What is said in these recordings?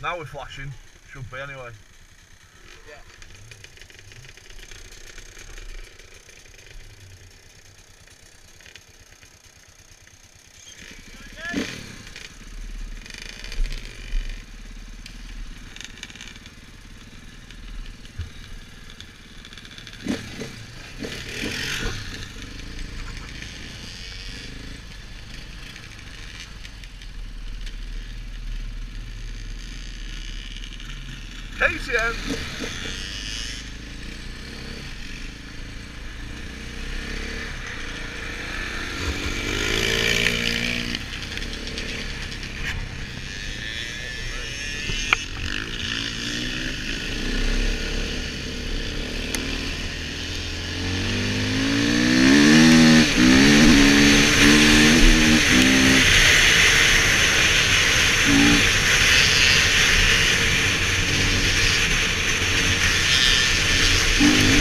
Now we're flashing. Should be anyway. Yeah. KTM.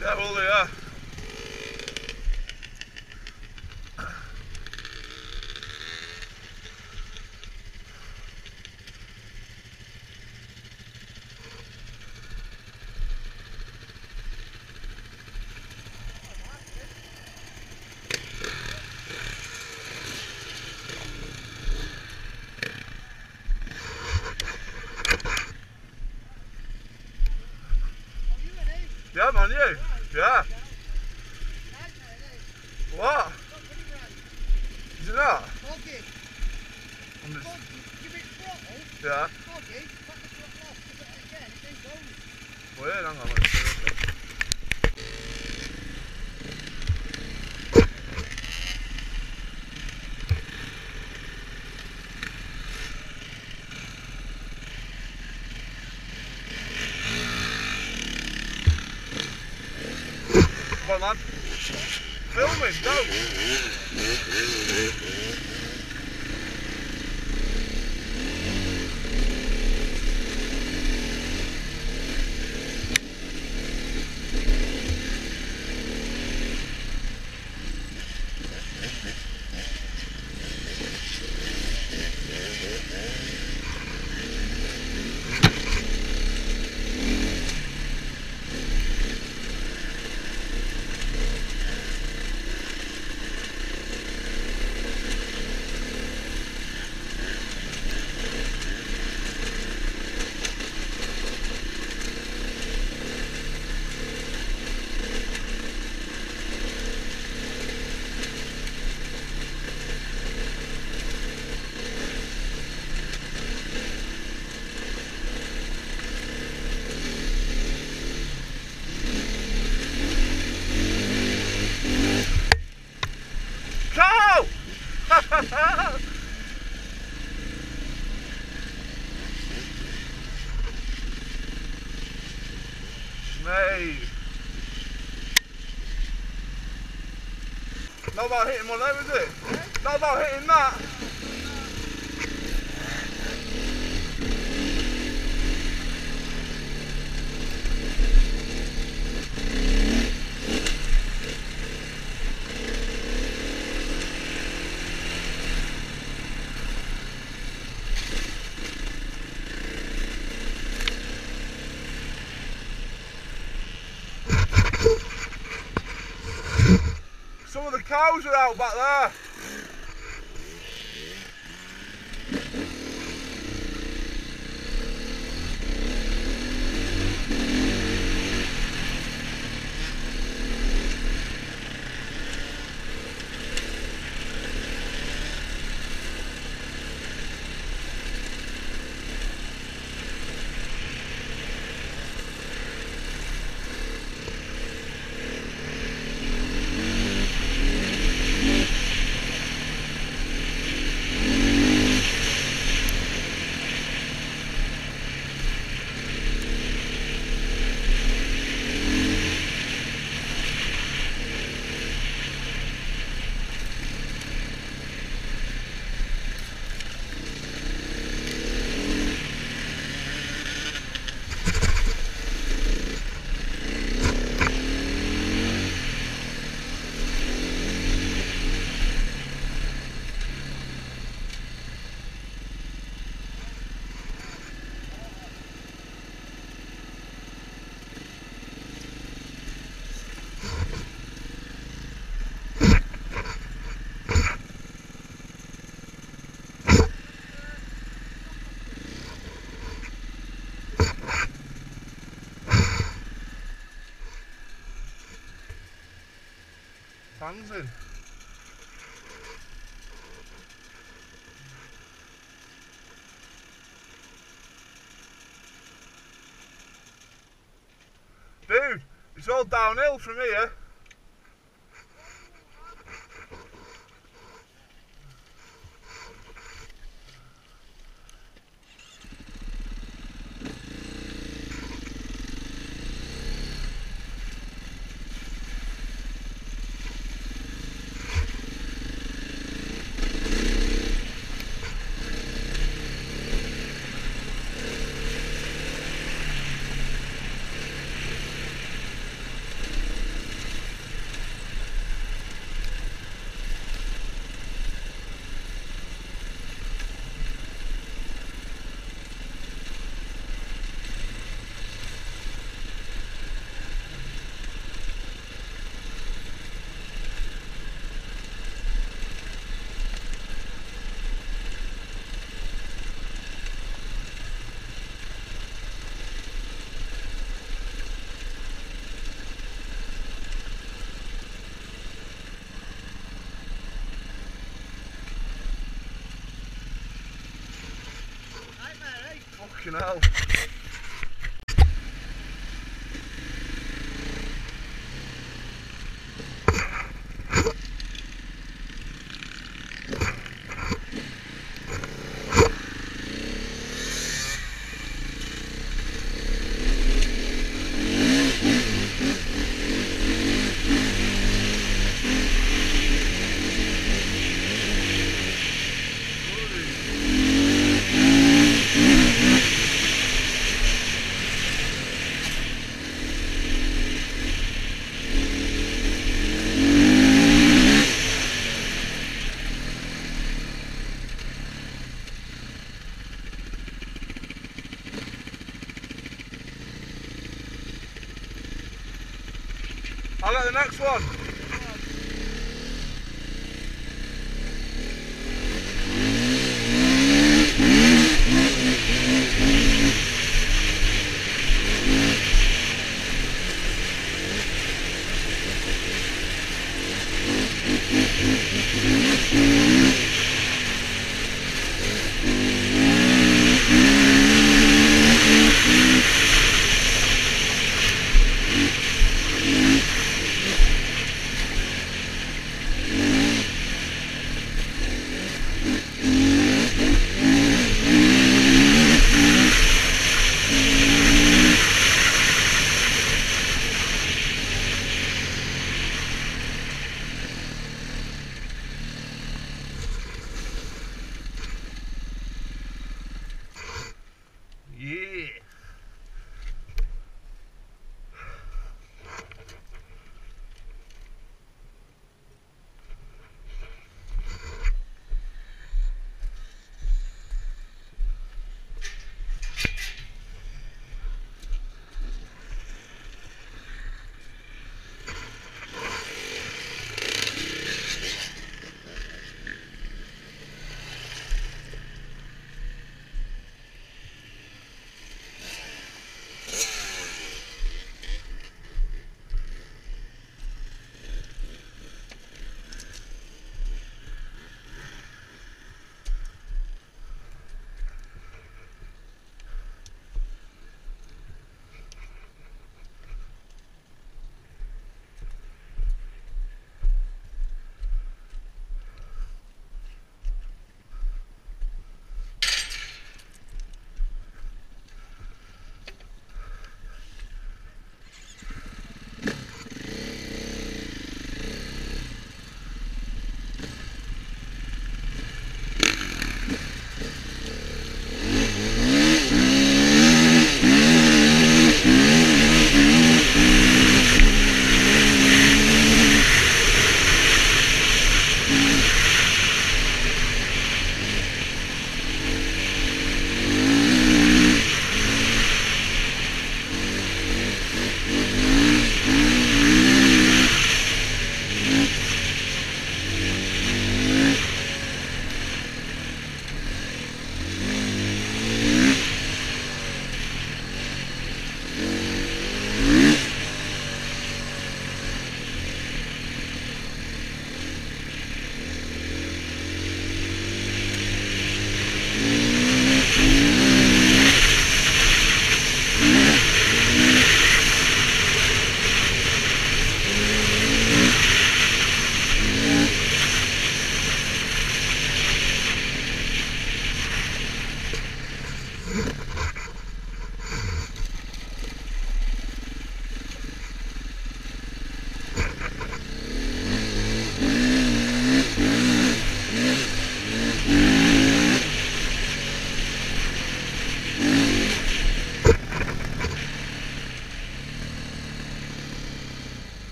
Yeah, well, Yeah, man, you. Yeah. What? Is it not? I'm yeah. Hang on. On, man. Filming, go. Go! Mate. Not about hitting one there, is it? Not about hitting that. Some of the cows are out back there. Fans in. Dude, it's all downhill from here. Fucking hell. I'll let the next one.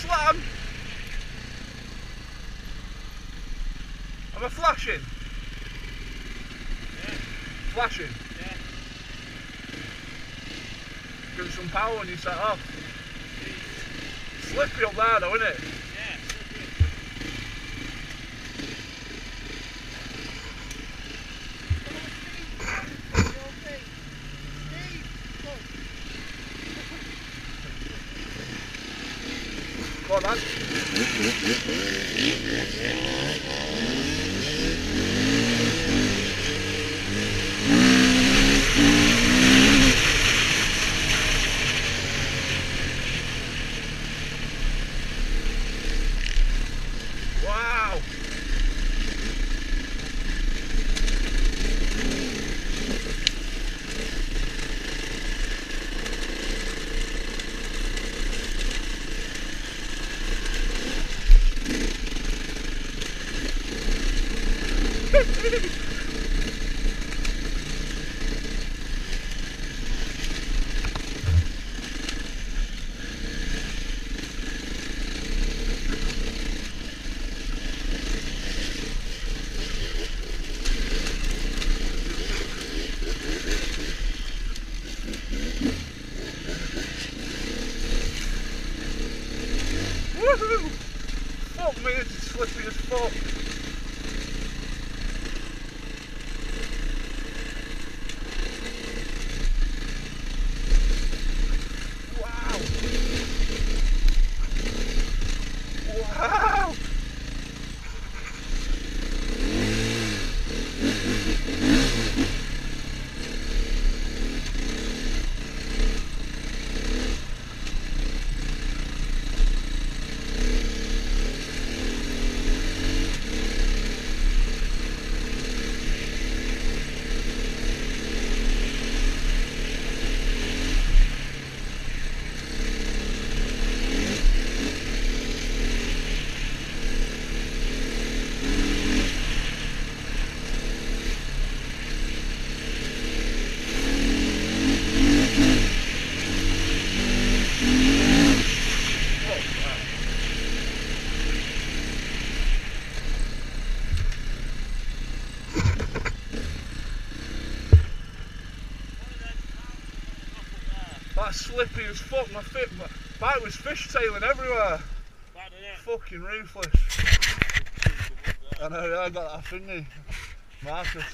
Slam. Am I flashing? Yeah. Flashing. Yeah. Give it some power when you set off. Slippery up there though, isn't it? That's slippy as fuck. My fit, my bike was fishtailing everywhere. Bad? Fucking ruthless. I know, yeah, I got that thingy. Marcus.